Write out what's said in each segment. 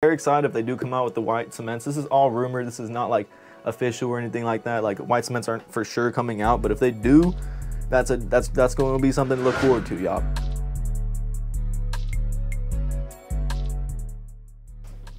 very excited if they do come out with the white cements. This is all rumor. This is not like official or anything like that. Like white cements aren't for sure coming out, but if they do, that's a that's that's going to be something to look forward to, y'all.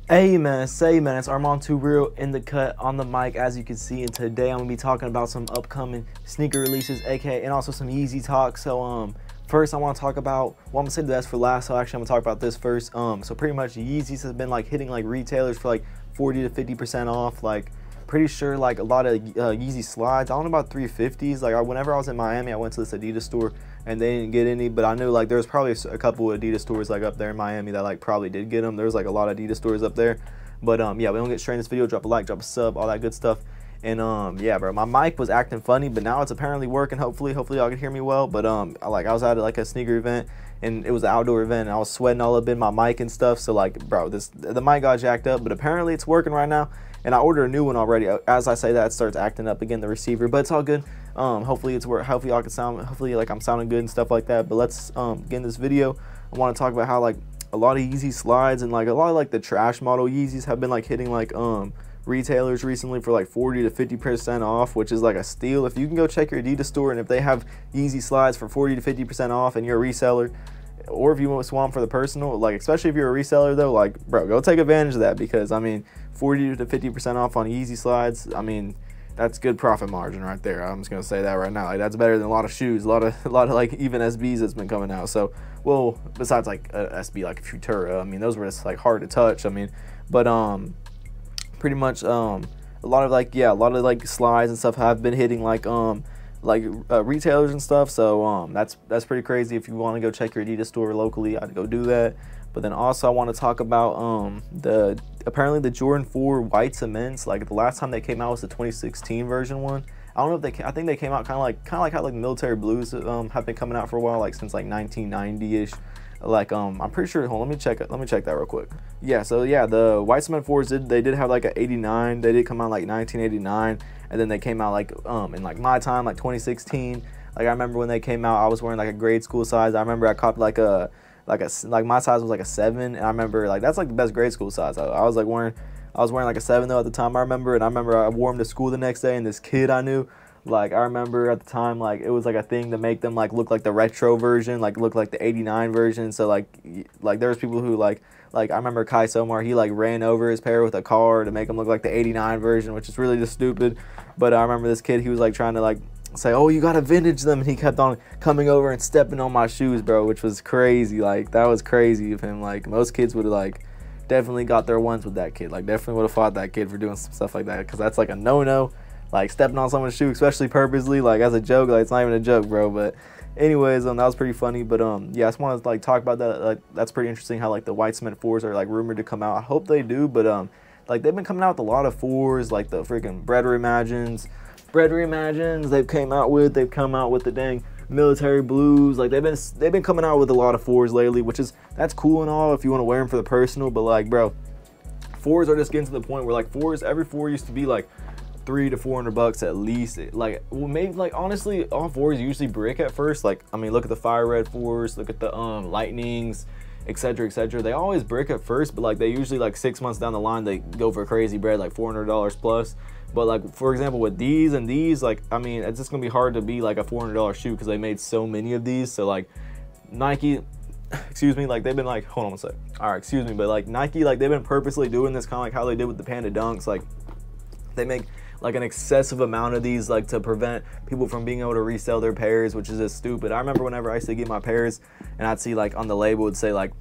Hey man, say man, it's Armon2Real in the cut on the mic as you can see and today I'm gonna be talking about some upcoming sneaker releases, aka and also some Yeezy talk. So um first I wanna talk about well I'm gonna say that's for last, so actually I'm gonna talk about this first. Um so pretty much Yeezys has been like hitting like retailers for like 40 to 50 percent off, like pretty sure like a lot of uh, Yeezy slides. I don't know about 350s. Like I, whenever I was in Miami, I went to this Adidas store and they didn't get any, but I knew like there was probably a couple of Adidas stores like up there in Miami that like probably did get them. There was like a lot of Adidas stores up there. But um, yeah, we don't get straight in this video. Drop a like, drop a sub, all that good stuff. And um, yeah, bro, my mic was acting funny, but now it's apparently working. Hopefully, hopefully y'all can hear me well. But um, I, like I was at like a sneaker event, and it was an outdoor event, and I was sweating all up in my mic and stuff. So like, bro, this the mic got jacked up, but apparently it's working right now and I ordered a new one already. As I say that, it starts acting up again, the receiver, but it's all good. Um, hopefully it's where hopefully y'all can sound, hopefully like I'm sounding good and stuff like that. But let's um, get in this video. I want to talk about how like a lot of Yeezy slides and like a lot of like the trash model Yeezys have been like hitting like um retailers recently for like 40 to 50 percent off which is like a steal if you can go check your adidas store and if they have Yeezy slides for 40 to 50 percent off and you're a reseller or if you want swamp for the personal, like especially if you're a reseller though, like bro, go take advantage of that because I mean, 40 to 50 percent off on Yeezy slides. I mean, that's good profit margin right there. I'm just gonna say that right now. Like that's better than a lot of shoes, a lot of a lot of like even SBs that's been coming out. So well, besides like a SB like Futura, I mean those were just like hard to touch. I mean, but um, pretty much um, a lot of like yeah, a lot of like slides and stuff have been hitting like um like uh, retailers and stuff. So um, that's that's pretty crazy. If you want to go check your Adidas store locally, I'd go do that. But then also I want to talk about um, the apparently the Jordan 4 white cements. Like the last time they came out was the 2016 version one. I don't know if they. I think they came out kind of like kind of like how like military blues um, have been coming out for a while, like since like 1990 ish like um i'm pretty sure hold on, let me check it let me check that real quick. Yeah so yeah the white cement fours did they did have like a 89 they did come out like 1989 and then they came out like um in like my time like 2016 like i remember when they came out i was wearing like a grade school size. I remember i copied like a like a like my size was like a seven and i remember like that's like the best grade school size. I, I was like wearing i was wearing like a seven though at the time i remember and i remember i wore them to school the next day and this kid i knew like I remember at the time, like it was like a thing to make them like look like the retro version, like look like the '89 version. So like, like there was people who like, like I remember Kai Somar, he like ran over his pair with a car to make him look like the '89 version, which is really just stupid. But I remember this kid, he was like trying to like say, "Oh, you gotta vintage them," and he kept on coming over and stepping on my shoes, bro, which was crazy. Like that was crazy of him. Like most kids would have like definitely got their ones with that kid. Like definitely would have fought that kid for doing some stuff like that because that's like a no-no like stepping on someone's shoe, especially purposely, like as a joke. Like it's not even a joke, bro. But anyways, um, that was pretty funny. But um, yeah, I just wanted to like talk about that. Like that's pretty interesting how like the white cement fours are like rumored to come out. I hope they do, but um, like they've been coming out with a lot of fours, like the freaking bread reimagines, bread reimagines. They've came out with. They've come out with the dang military blues. Like they've been they've been coming out with a lot of fours lately, which is that's cool and all if you want to wear them for the personal. But like, bro, fours are just getting to the point where like fours every four used to be like three to four hundred bucks at least. Like, well, maybe like honestly, all fours usually brick at first. Like, I mean, look at the fire red fours, look at the um lightnings, etc. etc. They always brick at first, but like they usually like six months down the line they go for crazy bread, like four hundred dollars plus. But like for example, with these and these, like I mean, it's just gonna be hard to be like a four hundred dollar shoe because they made so many of these. So like Nike, excuse me, like they've been like, hold on a sec. All right, excuse me, but like Nike, like they've been purposely doing this kind of like how they did with the Panda Dunks. Like they make like an excessive amount of these like to prevent people from being able to resell their pairs which is just stupid i remember whenever i used to get my pairs and i'd see like on the label would say like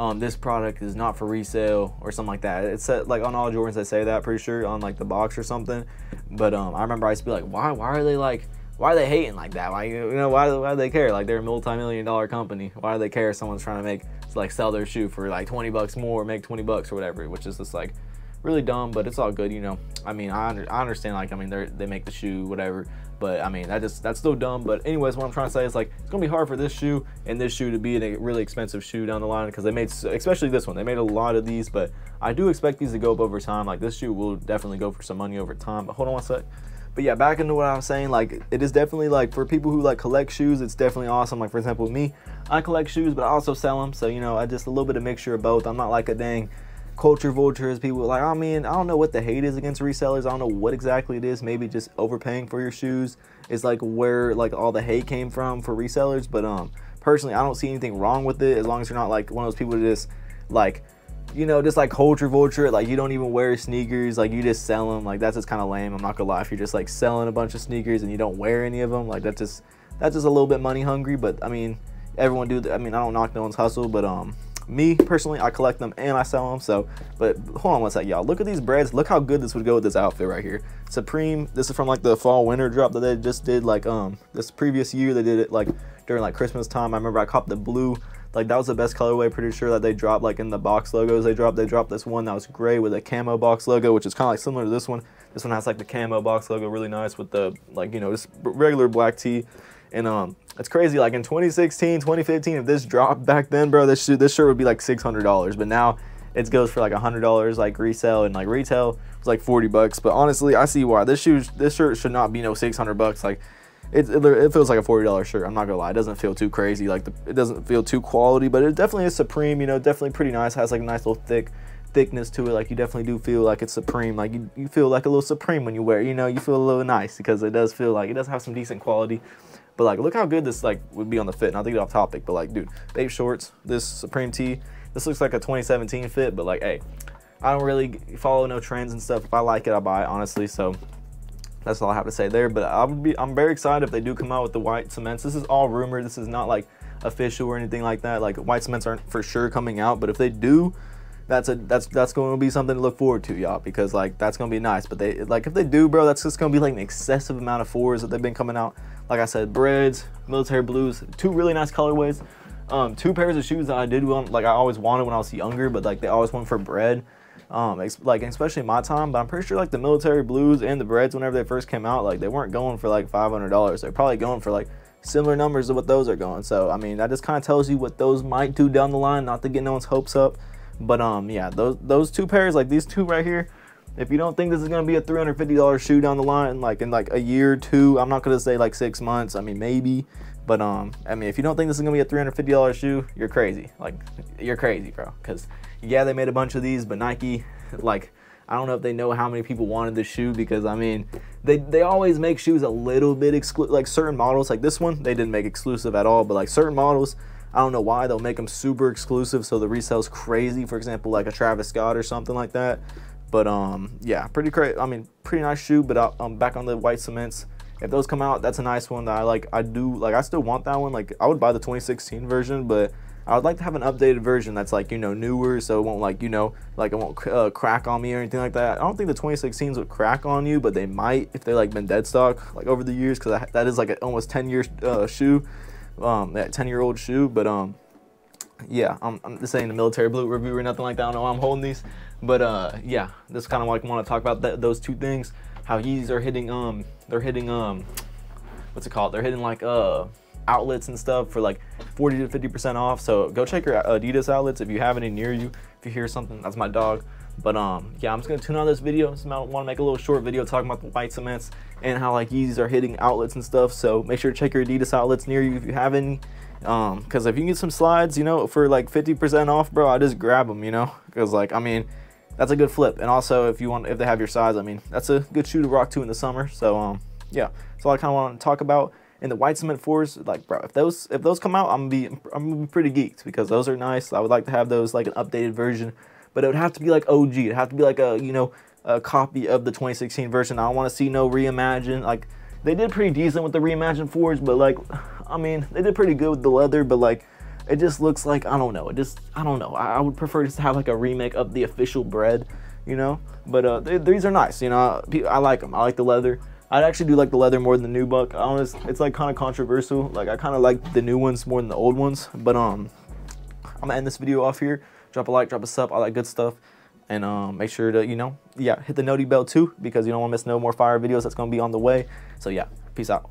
um, this product is not for resale or something like that. It's like on all Jordans they say that pretty sure on like the box or something. But um, I remember I used to be like, why why are they like why are they hating like that? Why you know why why do they care? Like they're a multi-million dollar company. Why do they care if someone's trying to make like sell their shoe for like 20 bucks more, make 20 bucks or whatever, which is just like really dumb, but it's all good, you know. I mean, I, under, I understand, like, I mean, they they make the shoe, whatever, but I mean, that just that's still dumb. But anyways, what I'm trying to say is like it's gonna be hard for this shoe and this shoe to be a really expensive shoe down the line because they made, especially this one, they made a lot of these, but I do expect these to go up over time. Like this shoe will definitely go for some money over time. But hold on one sec. But yeah, back into what I'm saying, like it is definitely like for people who like collect shoes, it's definitely awesome. Like for example, me, I collect shoes, but I also sell them. So you know, I just a little bit of mixture of both. I'm not like a dang culture vultures, people like, I mean, I don't know what the hate is against resellers. I don't know what exactly it is. Maybe just overpaying for your shoes is like where like all the hate came from for resellers. But um, personally, I don't see anything wrong with it as long as you're not like one of those people that just like, you know, just like culture vulture. Like you don't even wear sneakers. Like you just sell them. Like that's just kind of lame. I'm not gonna lie. If you're just like selling a bunch of sneakers and you don't wear any of them, like that's just that's just a little bit money hungry. But I mean, everyone do. I mean, I don't knock no one's hustle, but um me personally, I collect them and I sell them. So, but hold on one sec, y'all. Look at these breads. Look how good this would go with this outfit right here. Supreme. This is from like the fall winter drop that they just did. Like um this previous year, they did it like during like Christmas time. I remember I copped the blue. Like that was the best colorway. Pretty sure that they dropped like in the box logos they dropped. They dropped this one that was gray with a camo box logo, which is kind of like similar to this one. This one has like the camo box logo, really nice with the like you know just regular black tee. And um, it's crazy. Like in 2016, 2015, if this dropped back then, bro, this this shirt would be like $600. But now it goes for like $100 like resale and like retail it's like 40 bucks. But honestly, I see why this shoe, this shirt should not be no 600 bucks. Like it, it, it, feels like a $40 shirt. I'm not gonna lie. It doesn't feel too crazy. Like the, it doesn't feel too quality, but it definitely is Supreme. You know, definitely pretty nice. Has like a nice little thick thickness to it. Like you definitely do feel like it's Supreme. Like you, you feel like a little Supreme when you wear it. You know, you feel a little nice because it does feel like it does have some decent quality. But like, look how good this like would be on the fit. Not to get off topic, but like, dude, BAPE shorts, this Supreme tee, this looks like a 2017 fit. But like, hey, I don't really follow no trends and stuff. If I like it, I buy it, honestly. So that's all I have to say there. But I would be, I'm very excited if they do come out with the white cements. This is all rumor. This is not like official or anything like that. Like white cements aren't for sure coming out, but if they do, that's a that's that's going to be something to look forward to, y'all, because like that's going to be nice. But they like if they do, bro, that's just going to be like an excessive amount of fours that they've been coming out. Like I said, breads, military blues, two really nice colorways. Um, two pairs of shoes that I did want, like I always wanted when I was younger, but like they always went for bread. Um, like especially my time, but I'm pretty sure like the military blues and the breads whenever they first came out, like they weren't going for like $500. They're probably going for like similar numbers to what those are going. So I mean, that just kind of tells you what those might do down the line. Not to get no one's hopes up. But um, yeah, those those two pairs, like these two right here, if you don't think this is gonna be a $350 shoe down the line, like in like a year or two, I'm not gonna say like six months. I mean maybe, but um, I mean if you don't think this is gonna be a $350 shoe, you're crazy. Like you're crazy, bro. Cause yeah, they made a bunch of these, but Nike, like I don't know if they know how many people wanted this shoe because I mean they they always make shoes a little bit exclusive. Like certain models, like this one, they didn't make exclusive at all, but like certain models I don't know why they'll make them super exclusive so the resale's crazy. For example, like a Travis Scott or something like that. But um, yeah, pretty great. I mean, pretty nice shoe. But uh, I'm back on the white cements. If those come out, that's a nice one that I like. I do like. I still want that one. Like I would buy the 2016 version, but I would like to have an updated version that's like you know newer, so it won't like you know like it won't uh, crack on me or anything like that. I don't think the 2016s would crack on you, but they might if they like been dead stock like over the years because that is like an almost 10 year uh, shoe um, that 10 year old shoe. But um, yeah, I'm, I'm just saying the military blue review or nothing like that. I don't know why I'm holding these. But uh, yeah, this kind of like want to talk about that, those two things. How Yeezys are hitting um, they're hitting um, what's it called? They're hitting like uh outlets and stuff for like 40 to 50 percent off. So go check your Adidas outlets if you have any near you. If you hear something, that's my dog. But um, yeah, I'm just gonna tune out this video. I want to make a little short video talking about the white cements and how like Yeezys are hitting outlets and stuff. So make sure to check your Adidas outlets near you if you have any. Um, cause if you can get some slides, you know, for like 50% off, bro, I just grab them, you know, cause like, I mean, that's a good flip. And also if you want, if they have your size, I mean, that's a good shoe to rock to in the summer. So, um, yeah, so I kind of want to talk about in the white cement fours, like, bro, if those, if those come out, I'm gonna be, I'm gonna be pretty geeked because those are nice. I would like to have those like an updated version, but it would have to be like OG. It'd have to be like a, you know, a copy of the 2016 version. I don't want to see no reimagine. Like they did pretty decent with the reimagined fours, but like, I mean, they did pretty good with the leather, but like, it just looks like I don't know. It just I don't know. I, I would prefer just to have like a remake of the official bread, you know. But uh, they, these are nice, you know. I like them. I like the leather. I actually do like the leather more than the nubuck. Honest, it's like kind of controversial. Like I kind of like the new ones more than the old ones. But um, I'm gonna end this video off here. Drop a like, drop a sub, all that good stuff. And um, make sure to you know yeah hit the noti bell too because you don't want to miss no more fire videos that's going to be on the way. So yeah peace out